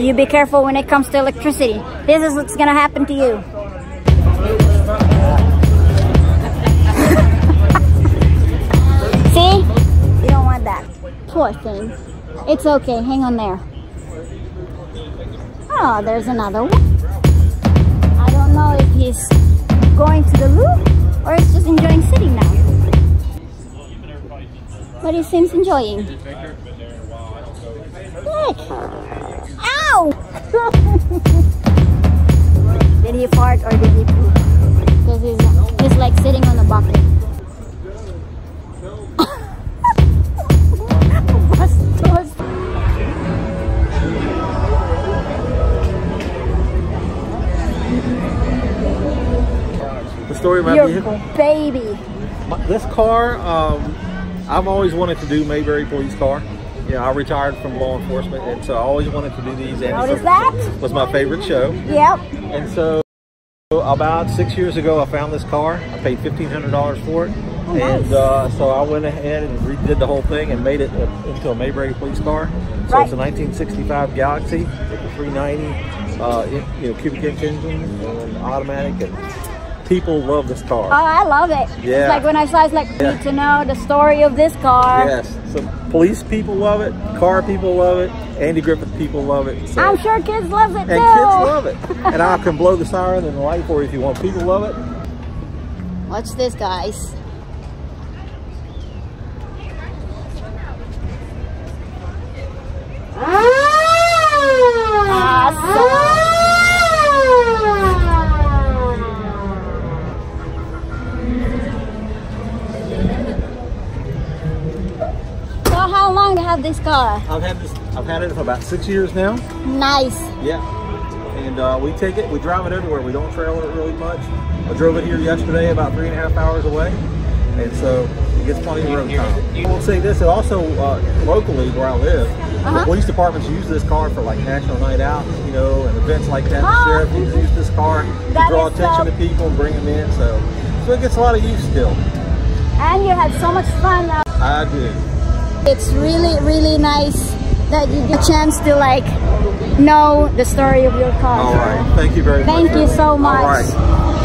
You be careful when it comes to electricity. This is what's gonna happen to you. See? You don't want that. Poor thing. It's okay. Hang on there. Oh, there's another one. I don't know if he's going to the loo or he's just enjoying sitting now. But he seems enjoying. Look. Ow! did he fart or did he poop? Because he's, he's like sitting on a bucket. The story of my Your vehicle. baby. My- This car, um, I've always wanted to do Mayberry Police Car. You know, I retired from law enforcement, and so I always wanted to do these. Andy Notice Samberg that? Was my favorite show, Yep. and so about six years ago, I found this car. I paid fifteen hundred dollars for it, Oh, nice. and uh, so I went ahead and redid the whole thing and made it a, into a Mayberry Police Car. So Right. it's a 1965 Galaxie with a 390, uh, you know, cubic inch engine and automatic, and people love this car. Oh, I love it. Yeah. It's like when I saw it's like, Yeah. need to know the story of this car. Yes. So police people love it, car people love it, Andy Griffith people love it. So. I'm sure kids love it and too. kids love it. and I can blow the siren and the light for you if you want. People love it. Watch this, guys. So I've had this. I've had it for about six years now. Nice. Yeah. And uh, we take it. We drive it everywhere. We don't trailer it really much. I drove it here yesterday, about three and a half hours away, and so it gets plenty of road time. I will say this: it also uh, locally where I live, Uh-huh. the police departments use this car for like National Night Out, you know, and events like that. Oh. The sheriff uses this car to That draw attention so- to people and bring them in. So, so it gets a lot of use still. And you had so much fun. Uh, I did. it's really, really nice that you get a chance to like know the story of your car. All right. Thank you very much. Thank you so much.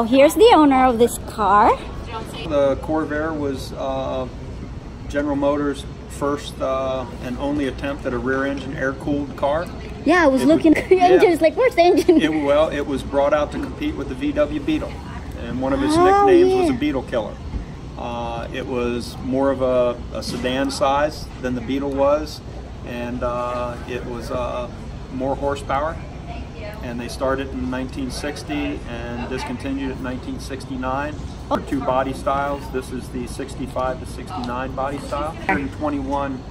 So here's the owner of this car. The Corvair was uh, General Motors' first uh, and only attempt at a rear-engine air-cooled car. Yeah, I was It looking was- at the yeah. engines like, where's the engine? It, well, it was brought out to compete with the VW Beetle, and one of its Oh, nicknames was a Beetle Killer. Uh, it was more of a, a sedan size than the Beetle was, and uh, it was uh, more horsepower. And they started in 1960 and discontinued in 1969. There are two body styles. This is the 65 to 69 body style. 121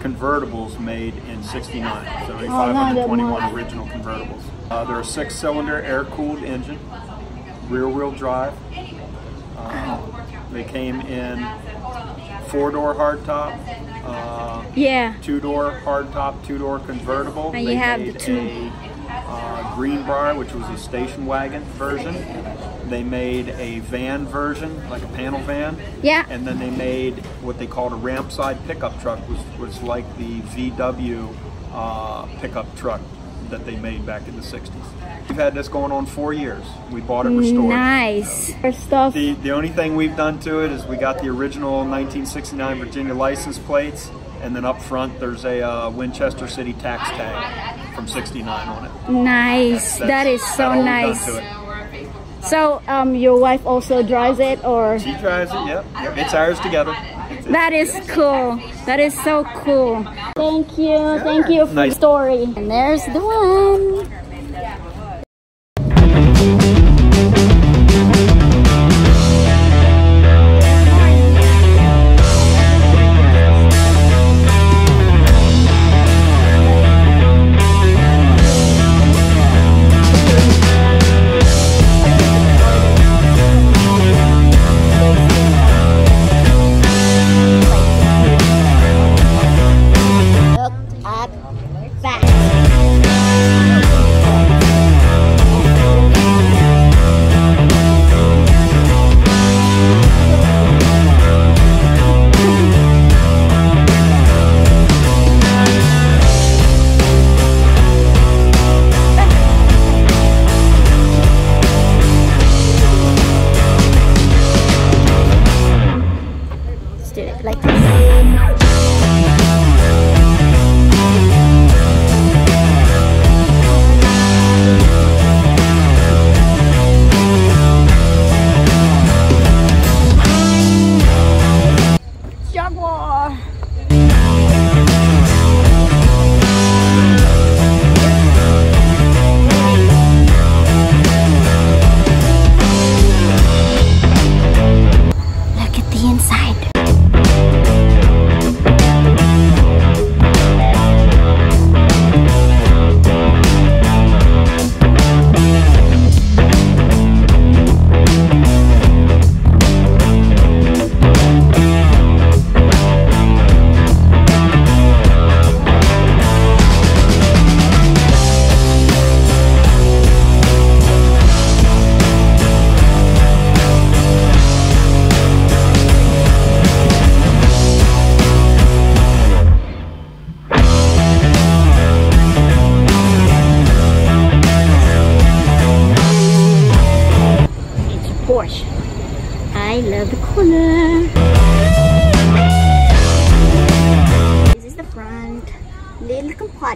convertibles made in 69. So Oh, not that 521 original convertibles. Uh, they're a six-cylinder air-cooled engine, rear-wheel drive. Uh, they came in four-door hardtop, uh, yeah. two-door hardtop, two-door convertible. And you they have the two- a Greenbrier, which was a station wagon version. They made a van version, like a panel van. Yeah. And then they made what they called a Rampside pickup truck, which was like the VW uh, pickup truck that they made back in the 60s. We've had this going on four years. We bought it restored. Nice. Our stuff. The, the only thing we've done to it is we got the original 1969 Virginia license plates, and then up front there's a uh, Winchester City tax tag from 69 on it. Nice. That's- that is that's so all we've done nice. So, um, your wife also drives it, or She drives it, yep. yep. It's ours together. It's, That is cool. That is so cool. Thank you. Thank you for Nice. the story. And there's the one.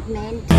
Little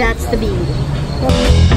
that's the bee.